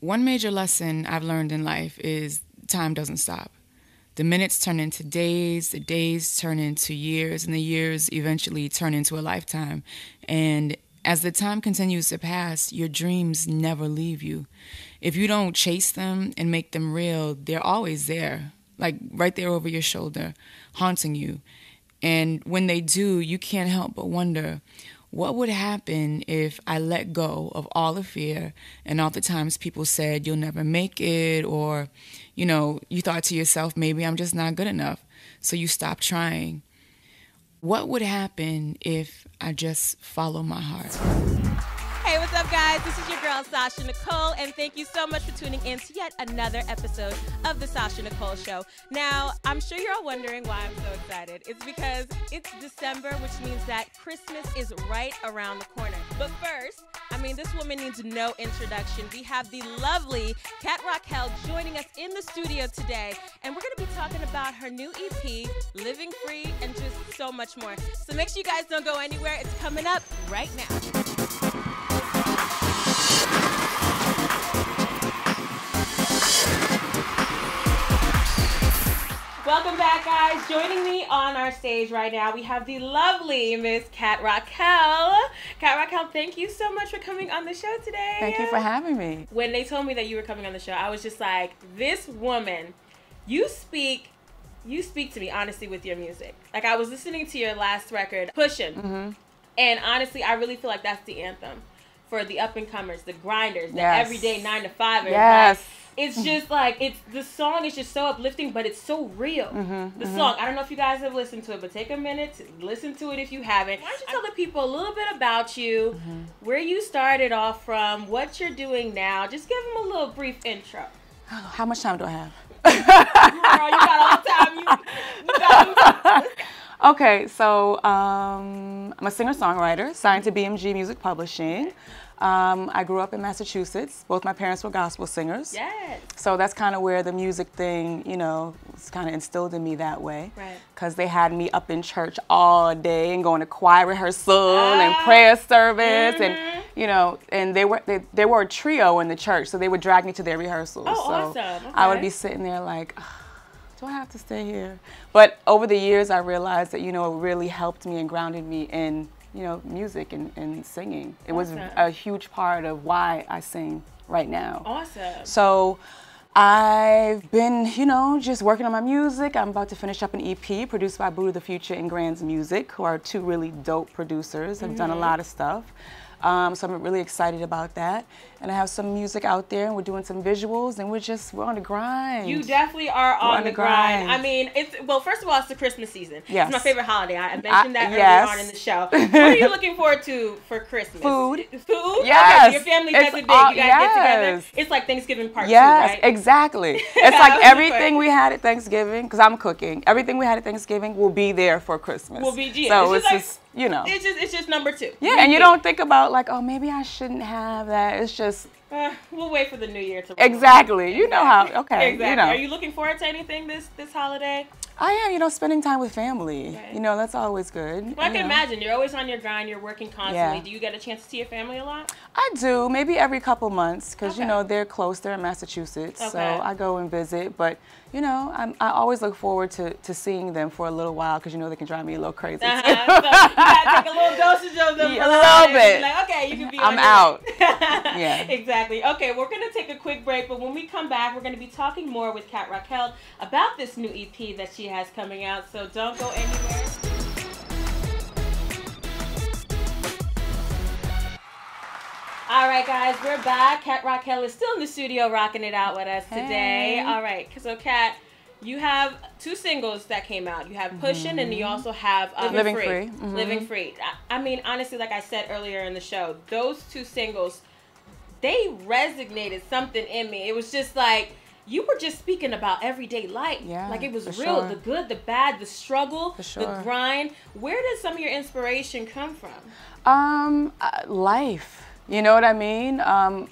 One major lesson I've learned in life is time doesn't stop. The minutes turn into days, the days turn into years, and the years eventually turn into a lifetime. And as the time continues to pass, your dreams never leave you. If you don't chase them and make them real, they're always there, like right there over your shoulder, haunting you. And when they do, you can't help but wonder what would happen if I let go of all the fear and all the times people said you'll never make it or you know you thought to yourself maybe I'm just not good enough. So you stop trying. What would happen if I just follow my heart Hey, what's up, guys? This is your girl, Sasha Nycole, and thank you so much for tuning in to yet another episode of The Sasha Nycole Show. Now, I'm sure you're all wondering why I'm so excited. It's because it's December, which means that Christmas is right around the corner. But first, I mean, this woman needs no introduction. We have the lovely Katt Rockell joining us in the studio today, and we're going to be talking about her new EP, Living Free, and just so much more. So make sure you guys don't go anywhere. It's coming up right now. Welcome back, guys. Joining me on our stage right now, we have the lovely Miss Katt Rockell. Katt Rockell, thank you so much for coming on the show today. Thank you for having me. When they told me that you were coming on the show, I was just like, this woman, you speak, you speak to me honestly with your music. Like I was listening to your last record, Pushing, Mm-hmm. and honestly, I really feel like that's the anthem for the up and comers, the grinders, the Yes. everyday nine to fivers. Yes. Like, it's just like it's the song is just so uplifting, but it's so real. Mm-hmm, the song. I don't know if you guys have listened to it, but take a minute to listen to it if you haven't. Why don't you tell the people a little bit about you, Mm-hmm. where you started off from, what you're doing now? Just give them a little brief intro. How much time do I have? Girl, you got all time. You, you got all time. Okay, so um, I'm a singer songwriter signed to BMG Music Publishing. Um, I grew up in Massachusetts. Both my parents were gospel singers. Yes. So that's kind of where the music thing, you know, was kind of instilled in me that way. Right. Because they had me up in church all day and going to choir rehearsal and Ah. prayer service Mhm. and you know, and they were they, they were a trio in the church, so they would drag me to their rehearsals. Oh, so awesome. I would be sitting there like. "Ah, Do I have to stay here? But over the years, I realized that you know it really helped me and grounded me in you know music and, and singing. It was a huge part of why I sing right now. Awesome. So I've been, you know, just working on my music. I'm about to finish up an EP produced by BudaDaFuture and Grandz Music, who are two really dope producers. Have done a Mm-hmm. lot of stuff. Um, so I'm really excited about that. And I have some music out there, and we're doing some visuals, and we're just we're on the grind. You definitely are on, on the the grind. grind. I mean, it's well. First of all, it's the Christmas season. Yes. It's my favorite holiday. I I mentioned that earlier yes. on in the show. What are you looking forward to for Christmas? Food. Food. Yes. Okay, so your family It's does it big. all- you guys get together. It's like Thanksgiving part Yes, two, right? exactly. It's like everything we had at Thanksgiving, because I'm cooking. Everything we had at Thanksgiving will be there for Christmas. Will be- yeah, So it's it's, like- just, you know. It's just it's just number two. Yeah, and you don't think about like, oh, maybe I shouldn't have that. It's just Uh, we'll wait for the new year to. exactly. You know how? Okay, Exactly. you know. Are you looking forward to anything this this holiday? I am, you know, spending time with family. Right. You know, that's always good. Well, I can know. imagine you're always on your grind. You're working constantly. Yeah. Do you get a chance to see your family a lot? I do, maybe every couple months, because Okay. you know they're close. They're in Massachusetts, so I go and visit. But you know, I'm, I always look forward to, to seeing them for a little while, because you know they can drive me a little crazy. Uh-huh. So you gotta take a little dosage of them. Yeah, a little bit. Like, okay, you can be. I'm out. Yeah. Exactly. Okay, we're gonna take a quick break, but when we come back, we're gonna be talking more with Katt Rockell about this new EP that she has coming out. So don't go anywhere. All right, guys, we're back. Katt Rockell is still in the studio rocking it out with us today. Hey. All right, so Katt, you have two singles that came out. You have Pushin' and you also have um, Living Free. Mhm. Living Free. I, I mean, honestly, like I said earlier in the show, those two singles, they resonated something in me. It was just like you were just speaking about everyday life. Yeah, like it was real, sure. the good, the bad, the struggle, For the grind. Where did some of your inspiration come from? Um, uh, life. You know what I mean? Um,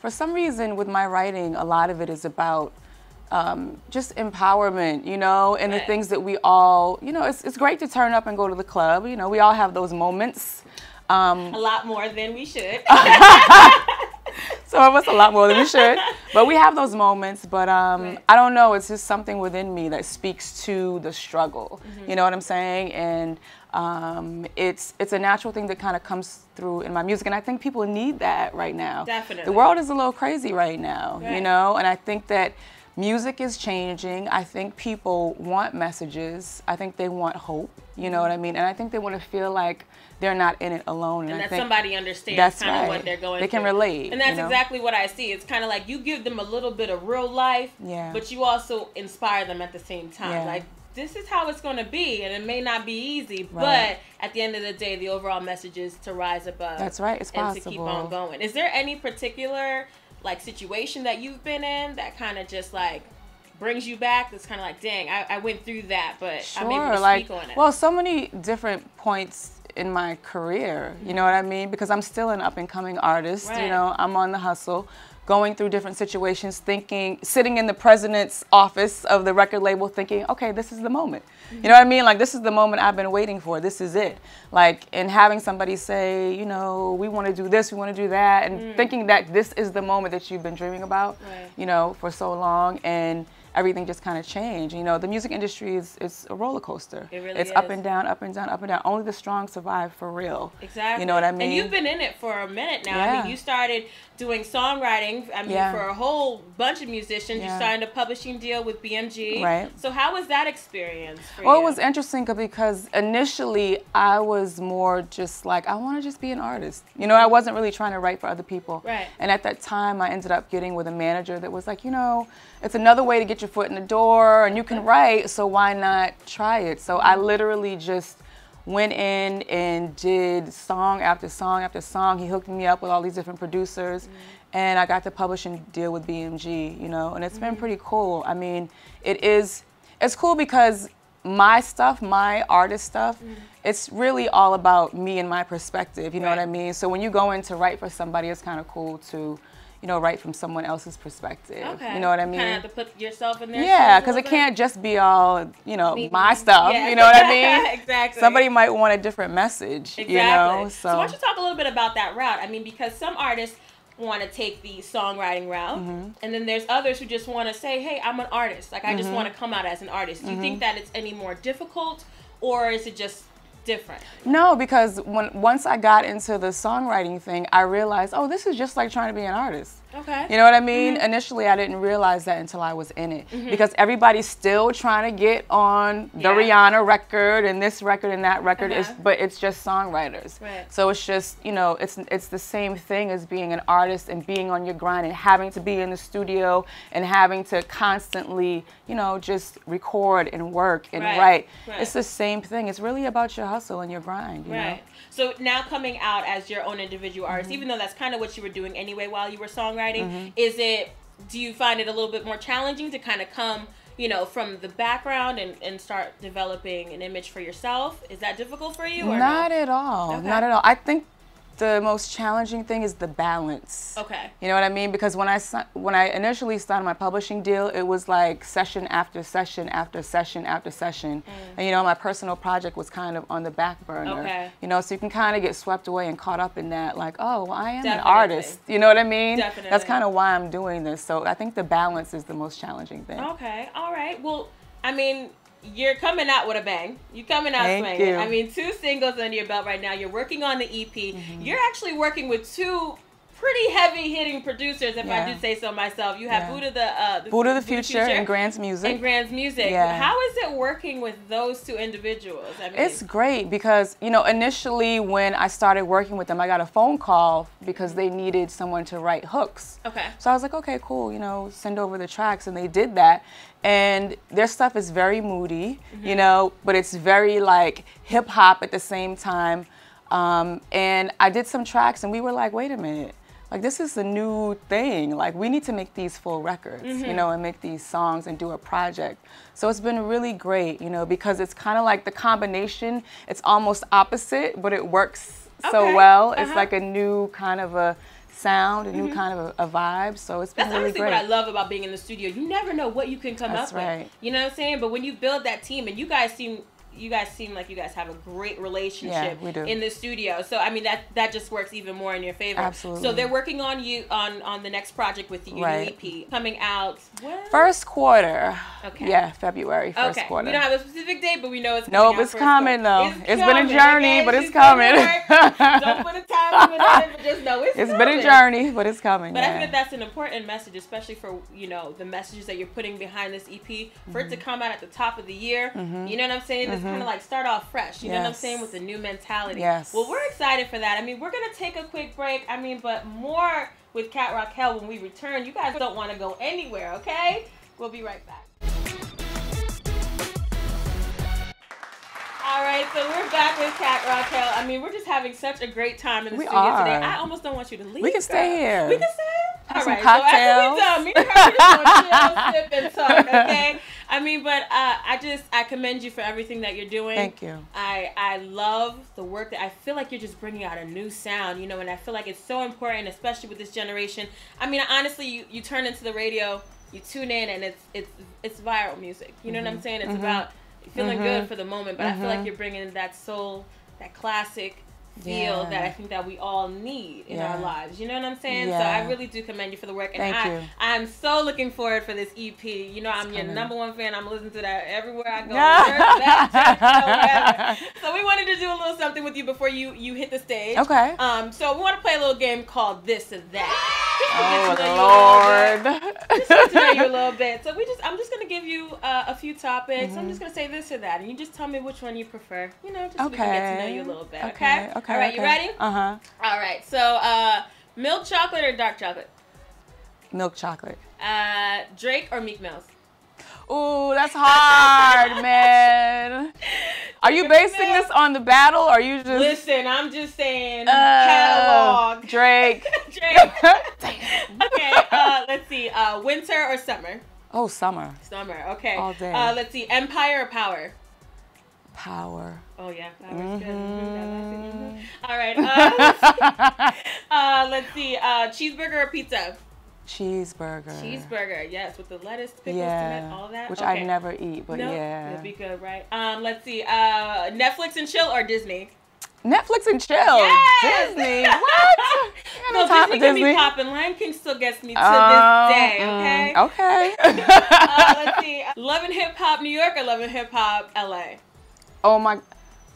for some reason, with my writing, a lot of it is about um, just empowerment, you know, and Right. the things that we all, you know, it's, it's great to turn up and go to the club. You know, we all have those moments. Um, A lot more than we should. so some of us a lot more than we should. But we have those moments. But um, Right. I don't know. It's just something within me that speaks to the struggle. Mm-hmm. You know what I'm saying? And um, it's it's a natural thing that kind of comes through in my music, and I think people need that right now. Definitely. The world is a little crazy right now. Right. You know, and I think that. Music is changing. I think people want messages. I think they want hope. You know what I mean? And I think they want to feel like they're not in it alone. and I that somebody understands that's kind of what they're going through. They can through. relate, And that's you know? exactly what I see. It's kind of like you give them a little bit of real life, Yeah. but you also inspire them at the same time. Yeah. Like this is how it's going to be, and it may not be easy, Right. but at the end of the day, the overall message is to rise above. That's right, it's and to keep on going. Is there any particular like situation that you've been in that kind of just like brings you back? That's kind of like, dang, I, I went through that, but I'm able to like speak on it. well, so many different points in my career. You know what I mean? Because I'm still an up and coming artist. Right. You know, I'm on the hustle, going through different situations, thinking, sitting in the president's office of the record label, thinking, okay, this is the moment. You know what I mean? Like this is the moment I've been waiting for. This is it. Like, and having somebody say, you know, we want to do this, we want to do that, and thinking that this is the moment that you've been dreaming about. Mm. Right. You know, for so long and. Everything just kind of changed. You know, the music industry is it's a roller coaster. It really it's up and down, up and down, up and down. Only the strong survive for real. Exactly. You know what I mean? And you've been in it for a minute now. Yeah. I mean, you started doing songwriting. I mean, Yeah. for a whole bunch of musicians. You signed a publishing deal with BMG. Right. So how was that experience for Well, you? it was interesting because initially I was more just like I want to just be an artist. You know, I wasn't really trying to write for other people. Right. And at that time, I ended up getting with a manager that was like, you know, it's another way to get your foot in the door, and you can write, so why not try it? So I literally just went in and did song after song after song. He hooked me up with all these different producers, mm. and I got the publishing deal with BMG. You know, and it's been mm. pretty cool. I mean, it is. It's cool because my stuff, my artist stuff, mm. it's really all about me and my perspective. You know what I mean? So when you go in to write for somebody, it's kind of cool to, you know, write from someone else's perspective. Okay. You know what I mean? Kind of have to put yourself in there. yeah, because it can't just be all, you know, my stuff. Yeah. You know what I mean? Exactly. Somebody might want a different message. Exactly. You know, so why don't you talk a little bit about that route? I mean, because some artists want to take the songwriting route, Mm-hmm. and then there's others who just want to say, "Hey, I'm an artist. Like, I Mm-hmm. just want to come out as an artist." Do you think that it's any more difficult, or is it just different? No, because when once I got into the songwriting thing, I realized, oh, this is just like trying to be an artist. Okay. You know what I mean? Initially, I didn't realize that until I was in it because everybody's still trying to get on the Yeah. Rihanna record and this record and that record. It's, Uh-huh. but it's just songwriters. Right. So it's just you know it's it's the same thing as being an artist and being on your grind and having to be in the studio and having to constantly you know just record and work and Right. write. Right. It's the same thing. It's really about your hustle and your grind. You Right. Know? So now coming out as your own individual artist, Mm-hmm. even though that's kind of what you were doing anyway while you were songwriting, Mm-hmm. is it? Do you find it a little bit more challenging to kind of come, you know, from the background and, and start developing an image for yourself? Is that difficult for you? Or Not no? at all. Okay. Not at all. I think the most challenging thing is the balance. Okay. You know what I mean? Because when I when I initially started my publishing deal, it was like session after session after session after session. And you know, my personal project was kind of on the back burner. Mm. Okay. You know, so you can kind of get swept away and caught up in that like, oh, well, I am Definitely. an artist. You know what I mean? Definitely. That's kind of why I'm doing this. So I think the balance is the most challenging thing. Okay. All right. Well, I mean, you're coming out with a bang. You're coming out Thank swinging. you. Mm-hmm. I mean, two singles under your belt right now. You're working on the EP. You're actually working with two pretty heavy hitting producers, if I do say so myself. You have Yeah. Buddha the uh, the BudaDaFuture and Grandz Music. and Grandz music. Yeah. How is it working with those two individuals? I mean, It's great because, you know, initially when I started working with them, I got a phone call because they needed someone to write hooks. okay. So I was like, okay, cool, you know, send over the tracks. And they did that. And their stuff is very moody, you know, but it's very like hip hop at the same time. Um, and I did some tracks and we were like, wait a minute. Like this is a new thing. Like we need to make these full records, you know, and make these songs and do a project. So it's been really great, you know, because it's kind of like the combination. It's almost opposite, but it works so well. It's uh-huh. like a new kind of a sound, a new kind of a, a vibe. So it's been That's really great. what I love about being in the studio. You never know what you can come That's up with. right. You know what I'm saying? But when you build that team, and you guys seem you guys seem like you guys have a great relationship Yeah, we do. in the studio. So I mean that that just works even more in your favor. Absolutely. So they're working on you on on the next project with you, Right. EP coming out. When? First quarter. Okay. Yeah, February first okay. quarter. We don't have a specific date, but we know it's Nope, coming it's coming, though. It's been a journey, okay? but it's putting coming. don't put a time limit on it, but just know it's it's coming. been a journey, but it's coming. But I think that that's an important message, especially for you know the messages that you're putting behind this EP. For Mm-hmm. it to come out at the top of the year, you know what I'm saying? It's kind of mm-hmm. like start off fresh. You know what I'm saying with a new mentality. Yes. Well, we're excited for that. I mean, we're gonna take a quick break. I mean, but more with Katt Rockell when we return. You guys don't want to go anywhere, okay? We'll be right back. All right, so we're back with Katt Rockell. I mean, we're just having such a great time in the We studio today. I almost don't want you to leave. We can stay here. We can stay. Have All some right, so after cocktails. we done, me and her just gonna chill, sip, and talk. Okay. I mean, but uh, I just I commend you for everything that you're doing. Thank you. I I love the work that I feel like you're just bringing out a new sound, you know, and I feel like it's so important, especially with this generation. I mean, honestly, you you turn into the radio, you tune in, and it's it's it's viral music. You know what Mm-hmm. I'm saying? It's about feeling good for the moment, but I feel like you're bringing that soul, that classic feel Yeah. that I think that we all need in our lives. You know what I'm saying? So I really do commend you for the work, and Thank I you. I'm so looking forward for this EP. You know, I'm your coming. number one fan. I'm listening to that everywhere I go. Yeah. That, church, you know, whatever. So we wanted to do a little something with you before you you hit the stage. Okay. Um. So we want to play a little game called This and That. Oh get to know you a. Lord. Just get to know you a little bit. So we just I'm just gonna give you uh, a few topics. I'm just gonna say this or that, and you just tell me which one you prefer. You know, just so we can get to know you a little bit. Okay. Okay. Okay. All right. You ready? Uh huh. All right. So uh, milk chocolate or dark chocolate? Milk chocolate. Uh, Drake or Meek Mills? Ooh, that's hard, man. Are you basing this on the battle, or are you just Listen, I'm just saying uh, catalog. Drake? Drake. okay, uh, let's see. Uh, winter or summer? oh, summer. Summer. Okay. All day. Uh, let's see. Empire or power? Power. Oh yeah, power's good. Mm-hmm. All right. Uh, let's see. uh, let's see. Uh, cheeseburger or pizza? Cheeseburger. Cheeseburger. Yes, with the lettuce, pickles, Yeah. tomato, all that. Which okay. I never eat, but No, yeah. that'd be good, right? Um, let's see. Uh, Netflix and chill or Disney? Netflix and chill. Yes! Disney. What? No, time Disney for can be popping. Lion King still gets me to Um, this day. mm, Okay. Okay. uh, let's see. Love and Hip Hop New York or Love and Hip Hop LA? oh my.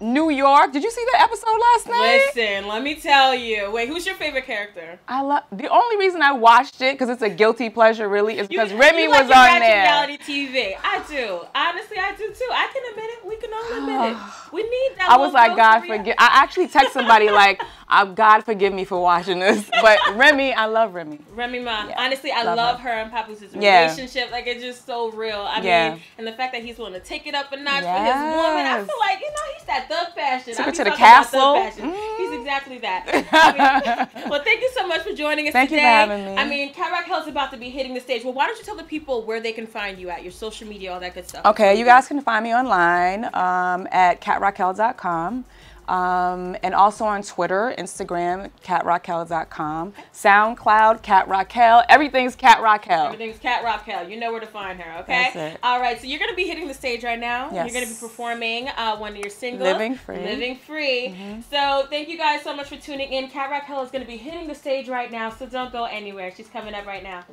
New York. Did you see that episode last night? Listen, let me tell you. Wait, who's your favorite character? I love. The only reason I watched it because it's a guilty pleasure, really, is You- because Remy you like was on there. Reality TV. I do. Honestly, I do too. I can admit it. We can all admit it. We need that. I was like, God dose of rea- forgive. I actually text somebody like, uh, God forgive me for watching this. But Remy, I love Remy. Remy Ma. Yeah, Honestly, I love love, her. her. and Papoose' Yeah. relationship. Like it's just so real. I Yeah. mean, and the fact that he's willing to take it up a notch for his woman, I feel like you know he's that thug fashion. Took her to the castle. Mm. He's exactly that. I mean, well, thank you so much for joining us Thank you for having me. I mean, Katt Rockell is about to be hitting the stage. Well, why don't you tell the people where they can find you at your social media, all that good stuff. Okay, you guys can find me online um, at kattrockell.com. Um, and also on Twitter, Instagram, kattrockell.com, SoundCloud, Katt Rockell. Everything's Katt Rockell. Everything's Katt Rockell. You know where to find her, okay? That's it. All right, so you're going to be hitting the stage right now. Yes. You're going to be performing uh, one of your singles, Living Free. Mm-hmm. Living Free. So thank you guys so much for tuning in. Katt Rockell is going to be hitting the stage right now, so don't go anywhere. She's coming up right now.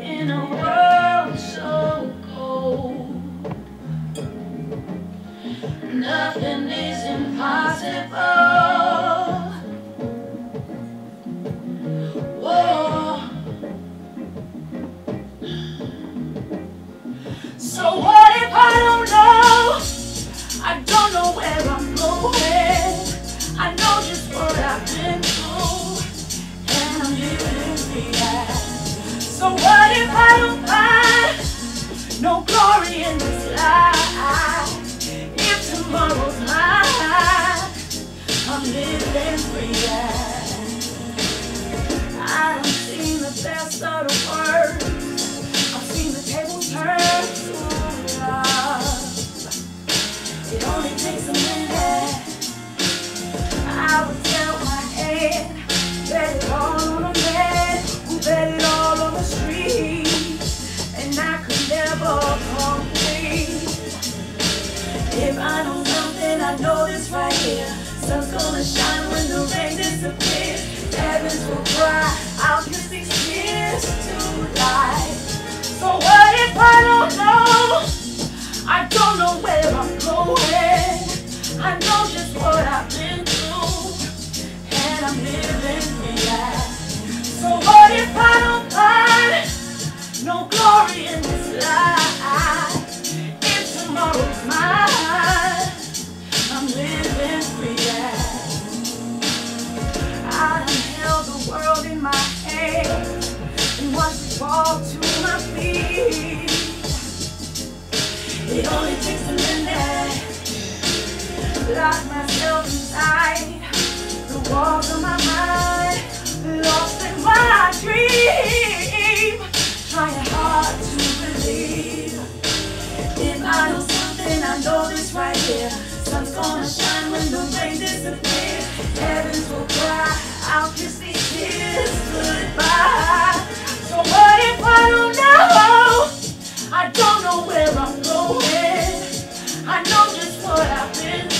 In a world so nothing is impossible. Whoa. So what if I don't know? I don't know where I'm going. I know just what I've been through, and I'm living. So what if I don't find no glory in this life? Free. I've seen the best of the worst. Only takes a minute. Lock myself inside the walls of my mind, lost in my dream. Trying hard to believe. If I know something, I know this right here. Sun's gonna shine when the rain disappears. Heavens will cry, I'll kiss these tears goodbye. So what if I don't know just what I've been.